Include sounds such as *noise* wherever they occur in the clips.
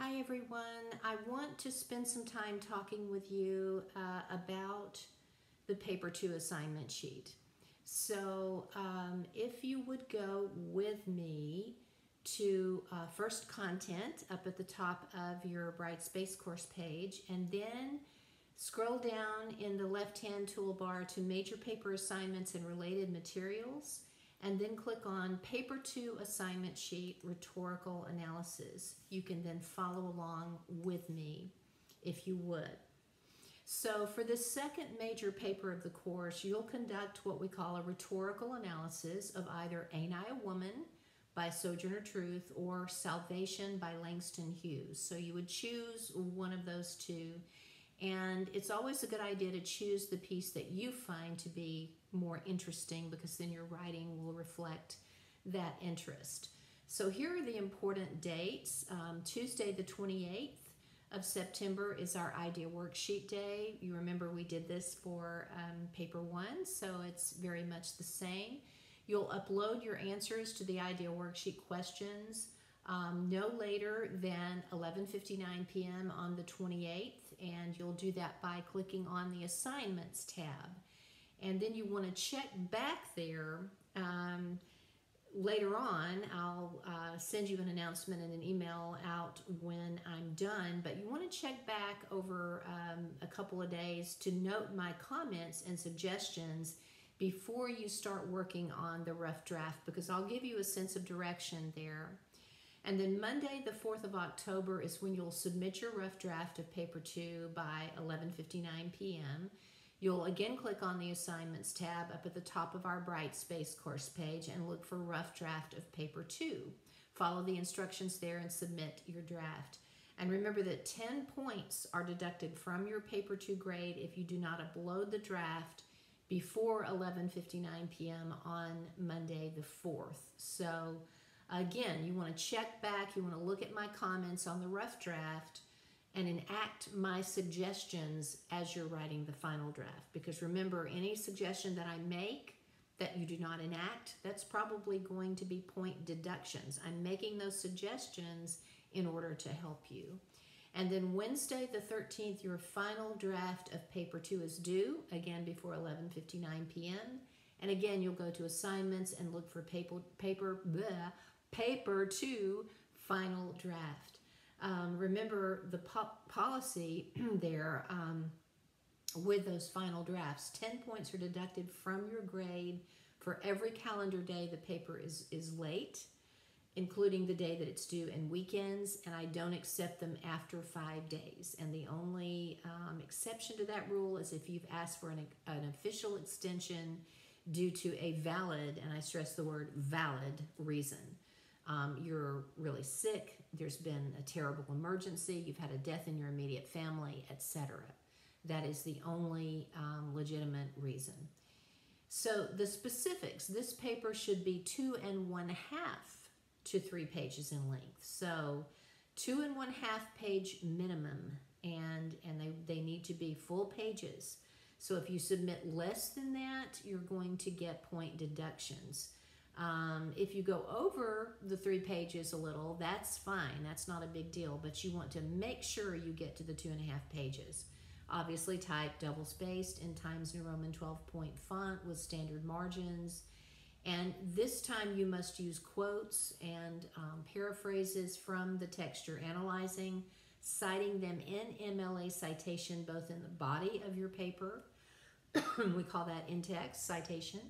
Hi everyone. I want to spend some time talking with you uh, about the paper two assignment sheet. So um, if you would go with me to uh, first content up at the top of your Brightspace course page and then scroll down in the left hand toolbar to major paper assignments and related materials and then click on Paper 2 Assignment Sheet Rhetorical Analysis. You can then follow along with me if you would. So for the second major paper of the course, you'll conduct what we call a rhetorical analysis of either Ain't I a Woman by Sojourner Truth or Salvation by Langston Hughes. So you would choose one of those two and it's always a good idea to choose the piece that you find to be more interesting because then your writing will reflect that interest. So here are the important dates. Um, Tuesday the 28th of September is our idea worksheet day. You remember we did this for um, paper one, so it's very much the same. You'll upload your answers to the idea worksheet questions um, no later than 11.59 p.m. on the 28th, and you'll do that by clicking on the assignments tab. And then you want to check back there. Um, later on, I'll uh, send you an announcement and an email out when I'm done, but you want to check back over um, a couple of days to note my comments and suggestions before you start working on the rough draft because I'll give you a sense of direction there. And then Monday, the 4th of October, is when you'll submit your rough draft of paper two by 11.59 p.m. You'll again click on the assignments tab up at the top of our Brightspace course page and look for rough draft of paper two. Follow the instructions there and submit your draft. And remember that 10 points are deducted from your paper two grade if you do not upload the draft before 11.59 p.m. on Monday the 4th. So Again, you want to check back, you want to look at my comments on the rough draft and enact my suggestions as you're writing the final draft. Because remember, any suggestion that I make that you do not enact, that's probably going to be point deductions. I'm making those suggestions in order to help you. And then Wednesday the 13th, your final draft of paper two is due, again before 11.59 p.m. And again, you'll go to assignments and look for paper, paper bleh, paper two final draft. Um, remember the po policy *clears throat* there um, with those final drafts. 10 points are deducted from your grade for every calendar day the paper is, is late, including the day that it's due and weekends, and I don't accept them after five days. And the only um, exception to that rule is if you've asked for an, an official extension due to a valid, and I stress the word valid, reason um, you're really sick, there's been a terrible emergency, you've had a death in your immediate family, etc. That is the only um, legitimate reason. So the specifics, this paper should be two and one half to three pages in length. So two and one half page minimum and, and they, they need to be full pages. So if you submit less than that, you're going to get point deductions. Um, if you go over the three pages a little, that's fine. That's not a big deal, but you want to make sure you get to the two and a half pages. Obviously, type double spaced in Times New Roman 12 point font with standard margins. And this time you must use quotes and um, paraphrases from the text you're analyzing, citing them in MLA citation both in the body of your paper, *coughs* we call that in-text citation,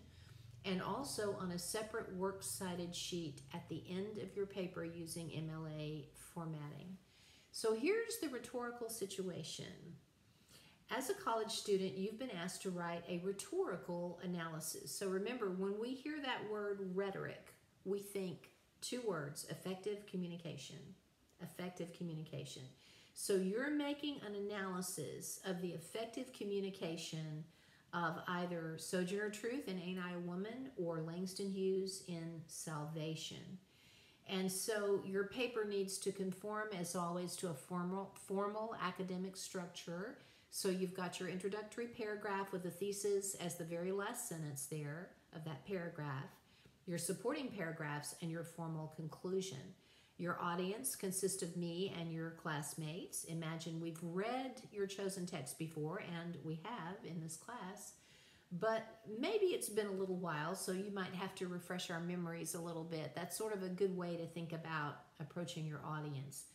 and also on a separate works cited sheet at the end of your paper using MLA formatting. So here's the rhetorical situation. As a college student, you've been asked to write a rhetorical analysis. So remember, when we hear that word rhetoric, we think two words, effective communication. Effective communication. So you're making an analysis of the effective communication of either Sojourner Truth in Ain't I a Woman or Langston Hughes in Salvation. And so your paper needs to conform, as always, to a formal, formal academic structure. So you've got your introductory paragraph with the thesis as the very last sentence there of that paragraph, your supporting paragraphs, and your formal conclusion. Your audience consists of me and your classmates. Imagine we've read your chosen text before, and we have in this class, but maybe it's been a little while, so you might have to refresh our memories a little bit. That's sort of a good way to think about approaching your audience.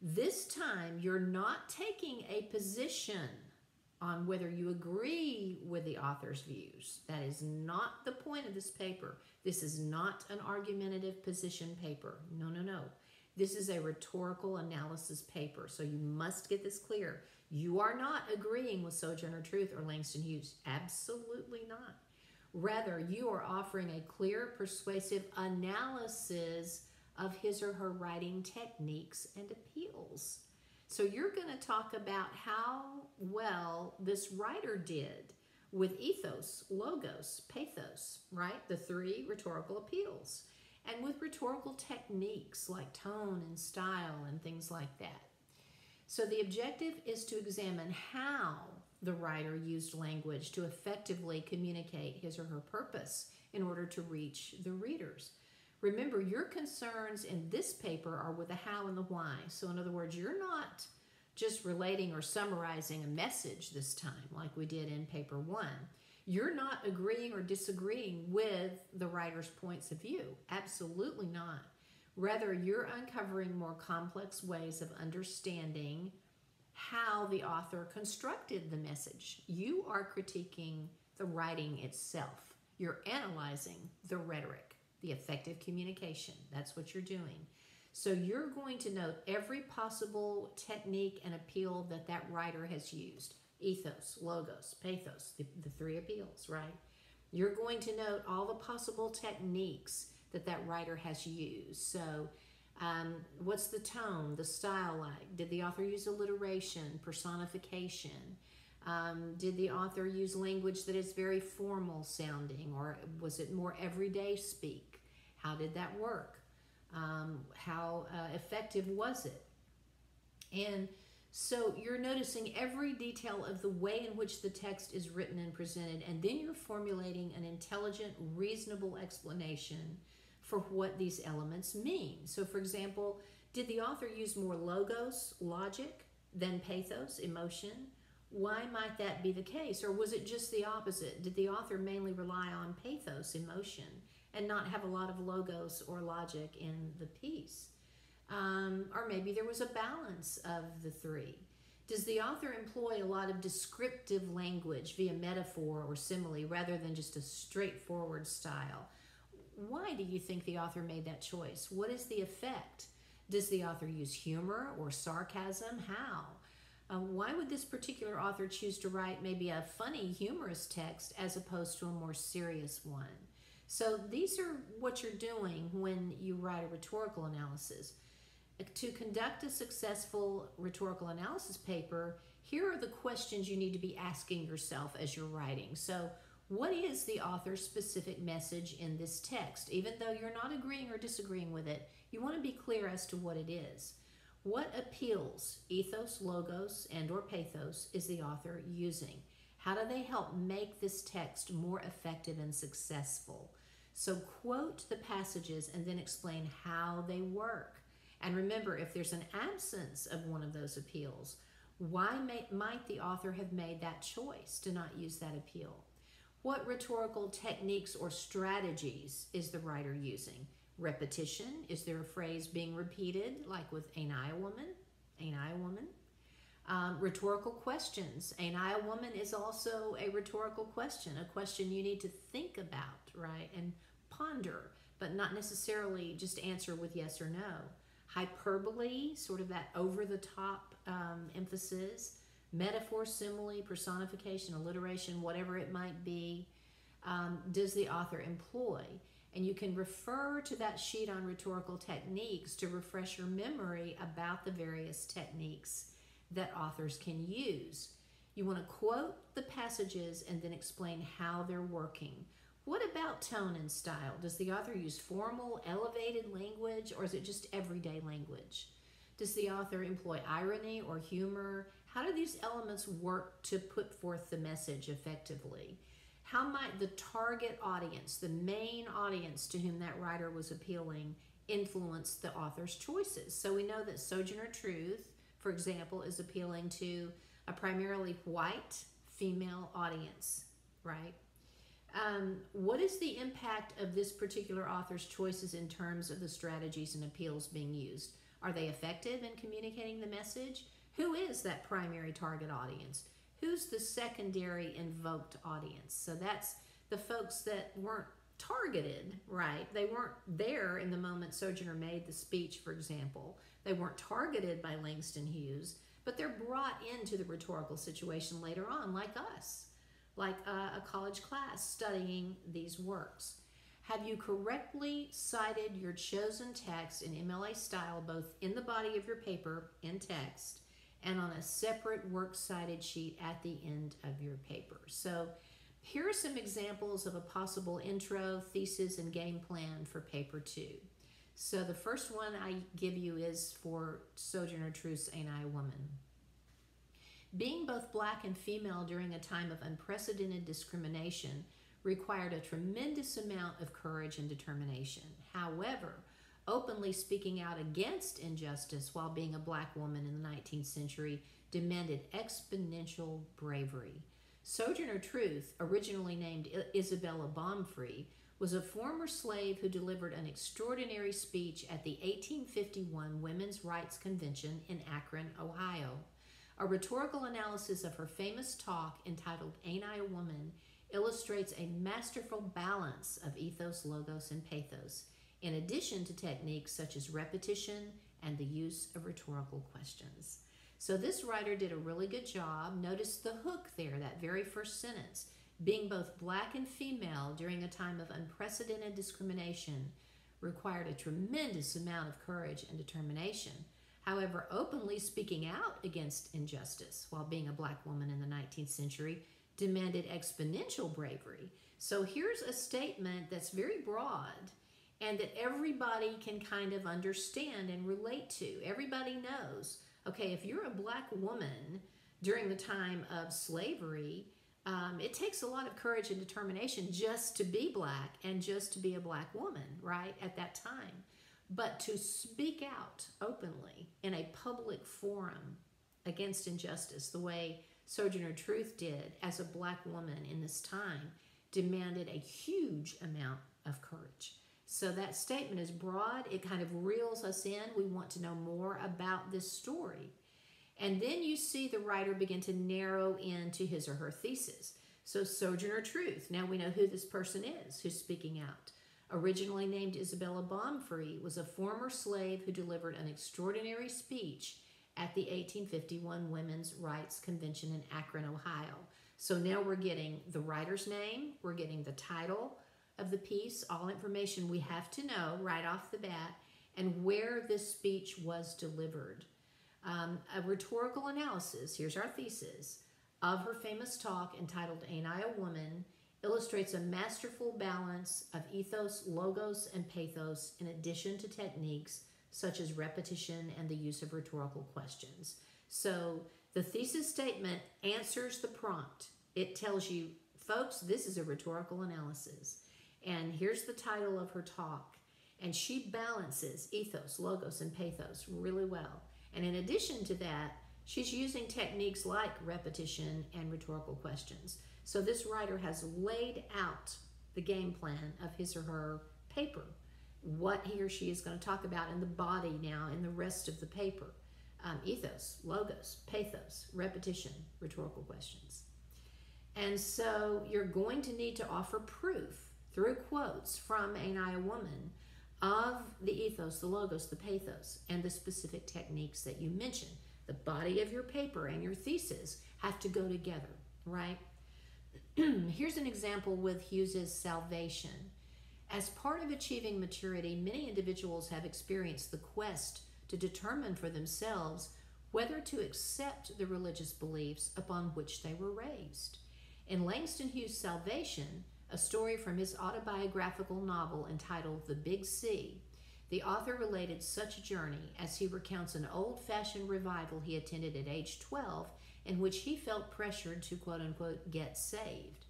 This time, you're not taking a position on whether you agree with the author's views. That is not the point of this paper. This is not an argumentative position paper. No, no, no. This is a rhetorical analysis paper, so you must get this clear. You are not agreeing with Sojourner Truth or Langston Hughes. Absolutely not. Rather, you are offering a clear, persuasive analysis of his or her writing techniques and appeals. So you're going to talk about how well this writer did with ethos, logos, pathos, right? The three rhetorical appeals. And with rhetorical techniques like tone and style and things like that. So the objective is to examine how the writer used language to effectively communicate his or her purpose in order to reach the readers. Remember, your concerns in this paper are with the how and the why. So, in other words, you're not just relating or summarizing a message this time, like we did in paper one. You're not agreeing or disagreeing with the writer's points of view. Absolutely not. Rather, you're uncovering more complex ways of understanding how the author constructed the message. You are critiquing the writing itself, you're analyzing the rhetoric the effective communication. That's what you're doing. So you're going to note every possible technique and appeal that that writer has used ethos, logos, pathos, the, the three appeals, right? You're going to note all the possible techniques that that writer has used. So, um, what's the tone, the style like? Did the author use alliteration, personification? Um, did the author use language that is very formal sounding, or was it more everyday speak? How did that work? Um, how uh, effective was it? And so you're noticing every detail of the way in which the text is written and presented, and then you're formulating an intelligent, reasonable explanation for what these elements mean. So, for example, did the author use more logos, logic, than pathos, emotion? Why might that be the case? Or was it just the opposite? Did the author mainly rely on pathos, emotion, and not have a lot of logos or logic in the piece. Um, or maybe there was a balance of the three. Does the author employ a lot of descriptive language via metaphor or simile rather than just a straightforward style? Why do you think the author made that choice? What is the effect? Does the author use humor or sarcasm? How? Uh, why would this particular author choose to write maybe a funny, humorous text as opposed to a more serious one? So these are what you're doing when you write a rhetorical analysis. To conduct a successful rhetorical analysis paper, here are the questions you need to be asking yourself as you're writing. So, what is the author's specific message in this text? Even though you're not agreeing or disagreeing with it, you want to be clear as to what it is. What appeals, ethos, logos, and or pathos is the author using? How do they help make this text more effective and successful? So quote the passages and then explain how they work. And remember, if there's an absence of one of those appeals, why may, might the author have made that choice to not use that appeal? What rhetorical techniques or strategies is the writer using? Repetition? Is there a phrase being repeated, like with Ain't I a Woman? Ain't I a Woman? Um, rhetorical questions. Ain't I a Woman is also a rhetorical question, a question you need to think about, right? And ponder, but not necessarily just answer with yes or no. Hyperbole, sort of that over the top um, emphasis, metaphor, simile, personification, alliteration, whatever it might be, um, does the author employ? And you can refer to that sheet on rhetorical techniques to refresh your memory about the various techniques that authors can use. You want to quote the passages and then explain how they're working. What about tone and style? Does the author use formal, elevated language, or is it just everyday language? Does the author employ irony or humor? How do these elements work to put forth the message effectively? How might the target audience, the main audience to whom that writer was appealing, influence the author's choices. So we know that Sojourner Truth, for example, is appealing to a primarily white female audience, right? Um, what is the impact of this particular author's choices in terms of the strategies and appeals being used? Are they effective in communicating the message? Who is that primary target audience? Who's the secondary invoked audience? So that's the folks that weren't targeted, right? They weren't there in the moment Sojourner made the speech, for example. They weren't targeted by Langston Hughes, but they're brought into the rhetorical situation later on, like us, like a, a college class studying these works. Have you correctly cited your chosen text in MLA style, both in the body of your paper in text and on a separate works cited sheet at the end of your paper? So here are some examples of a possible intro, thesis, and game plan for paper two. So the first one I give you is for Sojourner Truth's Ain't I a Woman? Being both black and female during a time of unprecedented discrimination required a tremendous amount of courage and determination. However, openly speaking out against injustice while being a black woman in the 19th century demanded exponential bravery. Sojourner Truth, originally named Isabella Baumfree, was a former slave who delivered an extraordinary speech at the 1851 Women's Rights Convention in Akron, Ohio. A rhetorical analysis of her famous talk entitled Ain't I a Woman illustrates a masterful balance of ethos, logos, and pathos, in addition to techniques such as repetition and the use of rhetorical questions. So this writer did a really good job. Notice the hook there, that very first sentence. Being both black and female during a time of unprecedented discrimination required a tremendous amount of courage and determination. However, openly speaking out against injustice while being a black woman in the 19th century demanded exponential bravery. So here's a statement that's very broad and that everybody can kind of understand and relate to. Everybody knows, okay, if you're a black woman during the time of slavery, um, it takes a lot of courage and determination just to be black and just to be a black woman, right, at that time. But to speak out openly in a public forum against injustice, the way Sojourner Truth did as a black woman in this time demanded a huge amount of courage. So that statement is broad, it kind of reels us in. We want to know more about this story. And then you see the writer begin to narrow into his or her thesis. So, Sojourner Truth, now we know who this person is who's speaking out. Originally named Isabella Baumfree, was a former slave who delivered an extraordinary speech at the 1851 Women's Rights Convention in Akron, Ohio. So now we're getting the writer's name, we're getting the title of the piece, all information we have to know right off the bat, and where this speech was delivered. Um, a rhetorical analysis, here's our thesis, of her famous talk entitled Ain't I a Woman illustrates a masterful balance of ethos, logos, and pathos in addition to techniques such as repetition and the use of rhetorical questions. So the thesis statement answers the prompt. It tells you, folks, this is a rhetorical analysis. And here's the title of her talk. And she balances ethos, logos, and pathos really well. And in addition to that, she's using techniques like repetition and rhetorical questions. So this writer has laid out the game plan of his or her paper what he or she is going to talk about in the body now in the rest of the paper um, ethos, logos, pathos, repetition, rhetorical questions. And so you're going to need to offer proof through quotes from Ain't I a Woman of the ethos, the logos, the pathos, and the specific techniques that you mentioned. The body of your paper and your thesis have to go together, right? *clears throat* Here's an example with Hughes's Salvation. As part of achieving maturity, many individuals have experienced the quest to determine for themselves whether to accept the religious beliefs upon which they were raised. In Langston Hughes' Salvation, a story from his autobiographical novel entitled The Big Sea, the author related such a journey as he recounts an old fashioned revival he attended at age 12 in which he felt pressured to quote unquote get saved.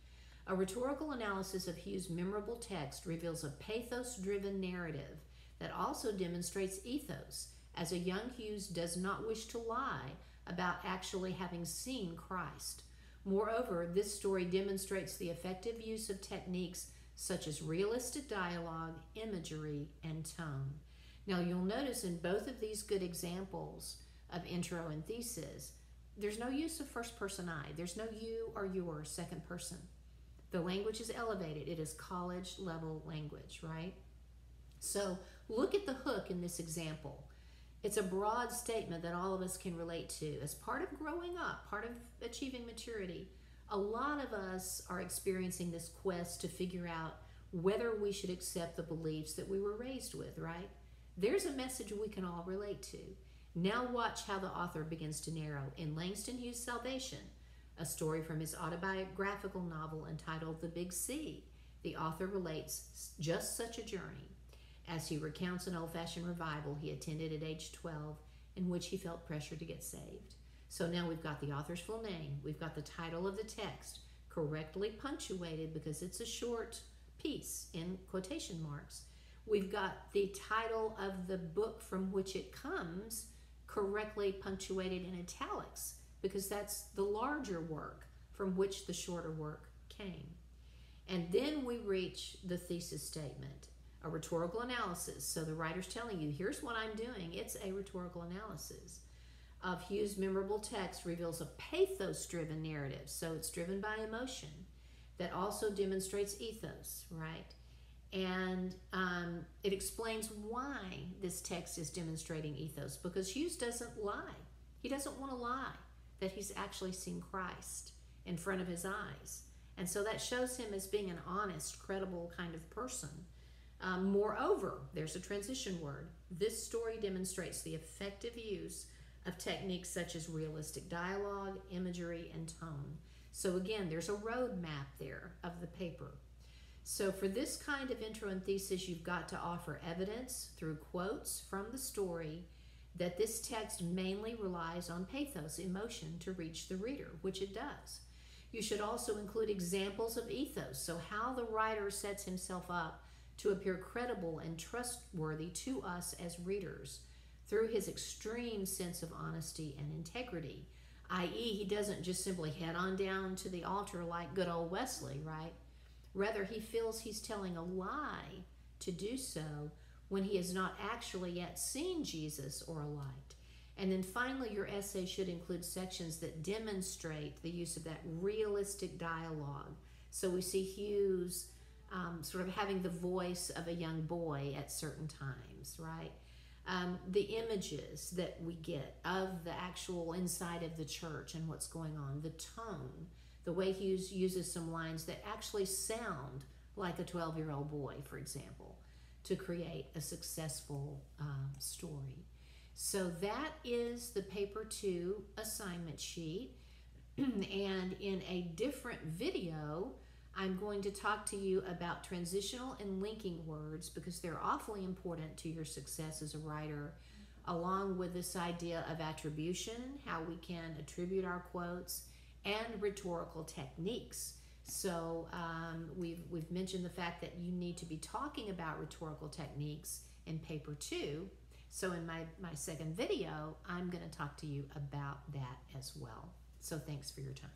A rhetorical analysis of Hughes' memorable text reveals a pathos driven narrative that also demonstrates ethos, as a young Hughes does not wish to lie about actually having seen Christ. Moreover, this story demonstrates the effective use of techniques such as realistic dialogue, imagery, and tone. Now, you'll notice in both of these good examples of intro and thesis, there's no use of first person I. There's no you or your second person. The language is elevated, it is college level language, right? So, look at the hook in this example. It's a broad statement that all of us can relate to as part of growing up, part of achieving maturity. A lot of us are experiencing this quest to figure out whether we should accept the beliefs that we were raised with, right? There's a message we can all relate to. Now, watch how the author begins to narrow in Langston Hughes' Salvation, a story from his autobiographical novel entitled The Big Sea. The author relates just such a journey as he recounts an old fashioned revival he attended at age 12 in which he felt pressure to get saved. So now we've got the author's full name, we've got the title of the text correctly punctuated because it's a short piece in quotation marks. We've got the title of the book from which it comes correctly punctuated in italics because that's the larger work from which the shorter work came. And then we reach the thesis statement a rhetorical analysis. So the writer's telling you, here's what I'm doing. It's a rhetorical analysis of Hughes' memorable text reveals a pathos driven narrative. So it's driven by emotion that also demonstrates ethos, right? And um, it explains why this text is demonstrating ethos because Hughes doesn't lie. He doesn't want to lie that he's actually seen Christ in front of his eyes. And so that shows him as being an honest, credible kind of person um, moreover, there's a transition word. This story demonstrates the effective use of techniques such as realistic dialogue, imagery, and tone. So, again, there's a roadmap there of the paper. So, for this kind of intro and thesis, you've got to offer evidence through quotes from the story that this text mainly relies on pathos, emotion, to reach the reader, which it does. You should also include examples of ethos, so how the writer sets himself up to appear credible and trustworthy to us as readers through his extreme sense of honesty and integrity, i.e., he doesn't just simply head on down to the altar like good old Wesley, right? Rather, he feels he's telling a lie to do so when he has not actually yet seen Jesus or a light. And then finally, your essay should include sections that demonstrate the use of that realistic dialogue. So we see Hughes um, sort of having the voice of a young boy at certain times, right? Um, the images that we get of the actual inside of the church and what's going on, the tone, the way he uses some lines that actually sound like a 12 year old boy, for example, to create a successful um, story. So that is the paper two assignment sheet. *clears throat* and in a different video, I'm going to talk to you about transitional and linking words because they're awfully important to your success as a writer, along with this idea of attribution, how we can attribute our quotes, and rhetorical techniques. So um, we've we've mentioned the fact that you need to be talking about rhetorical techniques in paper two. So in my my second video, I'm going to talk to you about that as well. So thanks for your time.